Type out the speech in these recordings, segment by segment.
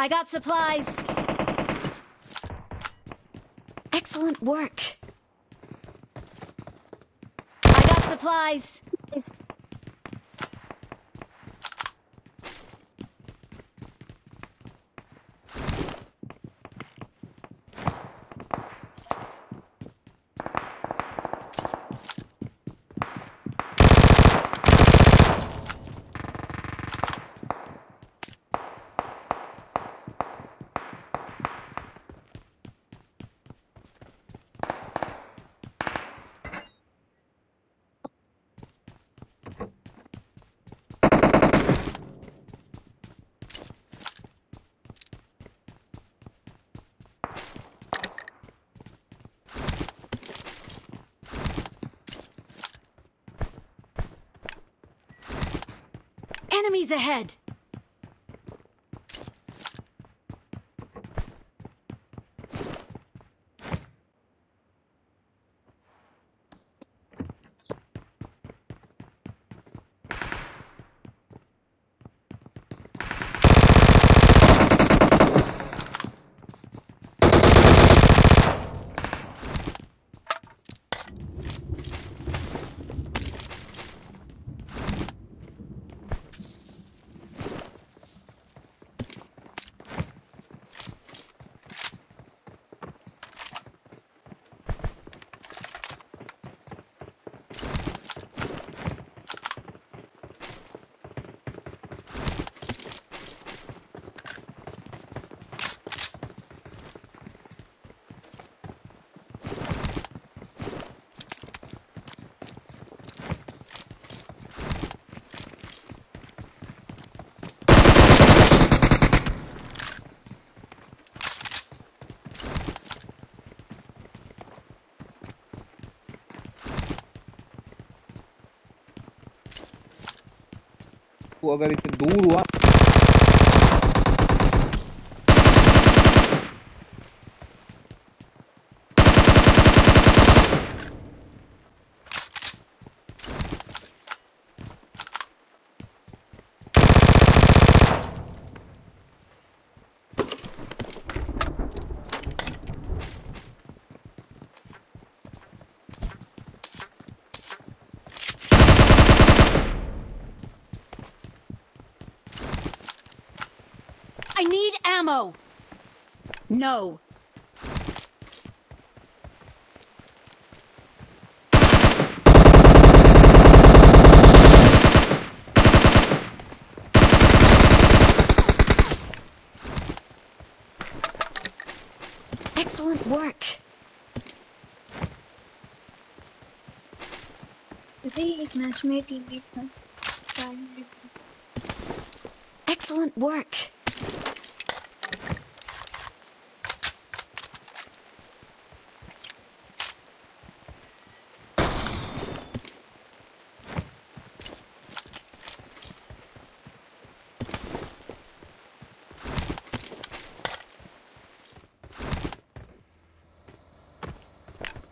I got supplies. Excellent work. I got supplies. Enemies ahead. अगर इससे दूर हुआ ammo. No. Excellent work. अरे एक मैच में टीवी था Excellent work.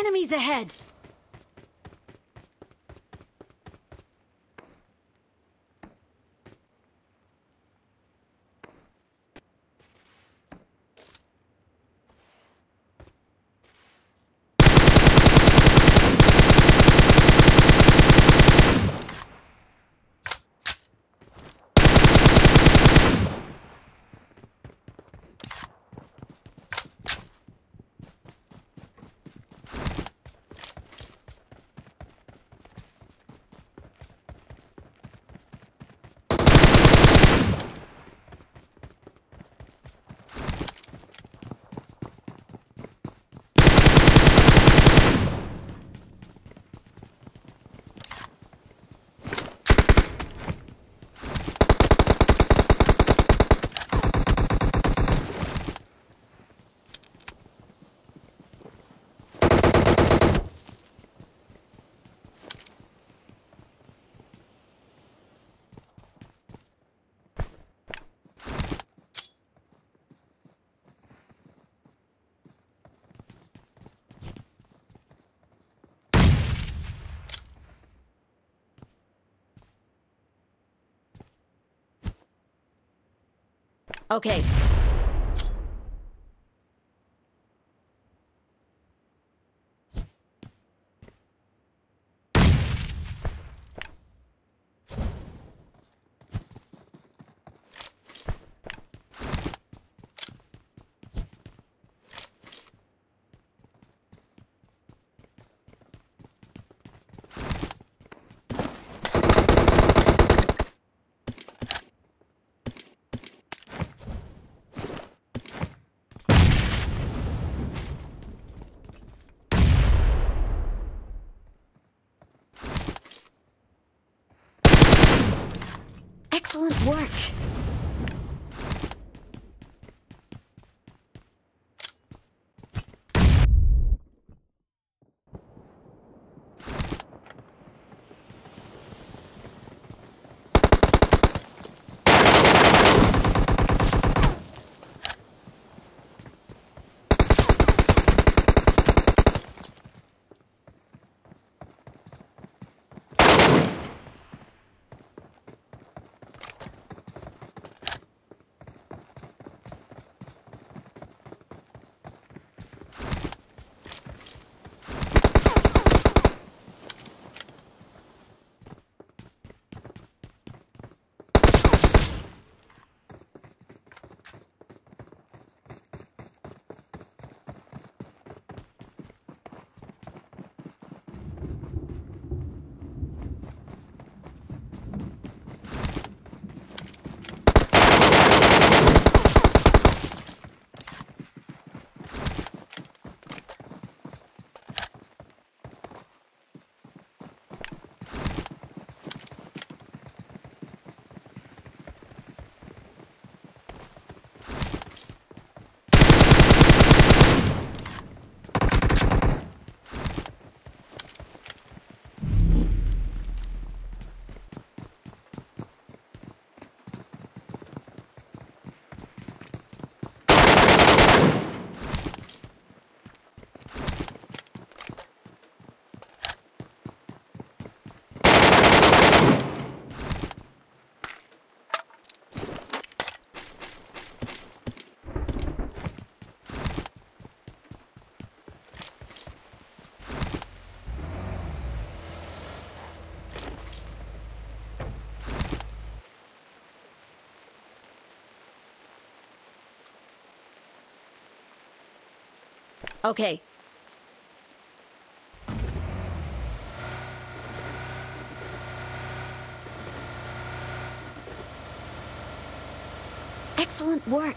Enemies ahead. Okay. Excellent work. Okay. Excellent work.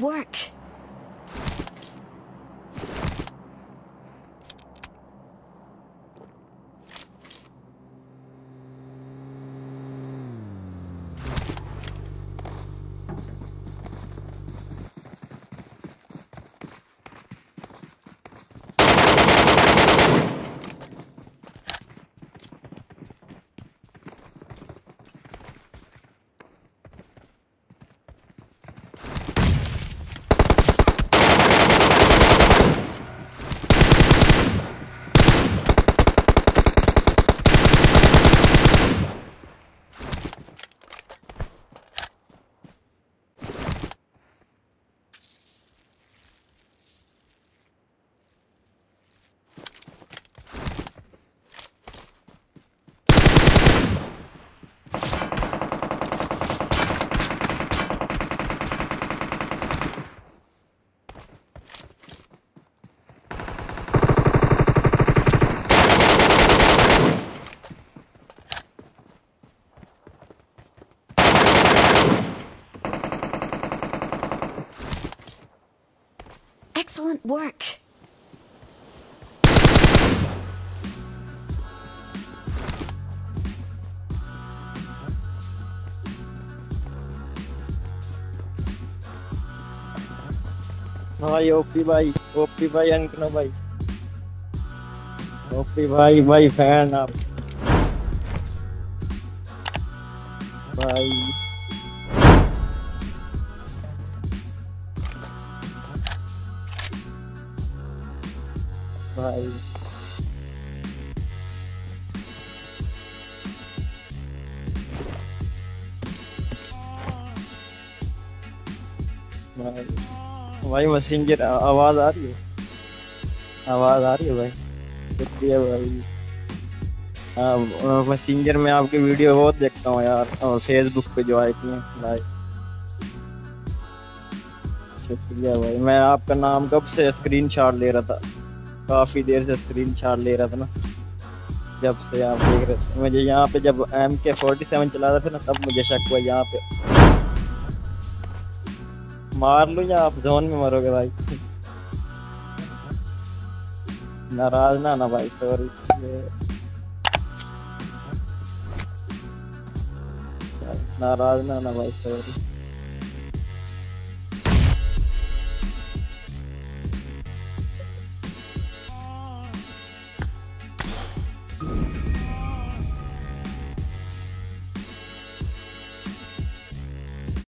Work. Excellent work. भाई OP भाई ओपी भाई अंकनो भाई ओपी भाई भाई फैन आप भाई भाई। भाई। भाई मैसेंजर आवाज़ आ रही है? आवाज़ आ रही है भाई? शुक्रिया भाई। मैसेंजर में आपकी वीडियो बहुत देखता हूँ यार। और फेसबुक पे जो आई थी, भाई। शुक्रिया भाई। मैं आपका नाम कब से स्क्रीनशॉट ले रहा था? काफ़ी देर से स्क्रीनशॉट ले रहा था ना। जब से आप देख रहे थे। मुझे यहाँ पे जब एम के फोर्टी सेवन चला रहा था ना, तब मुझे शक हुआ यहाँ पे। मार लूँ या आप जोन में मरोगे भाई। नाराज़ ना ना भाई सॉरी नाराज़ ना ना भाई सॉरी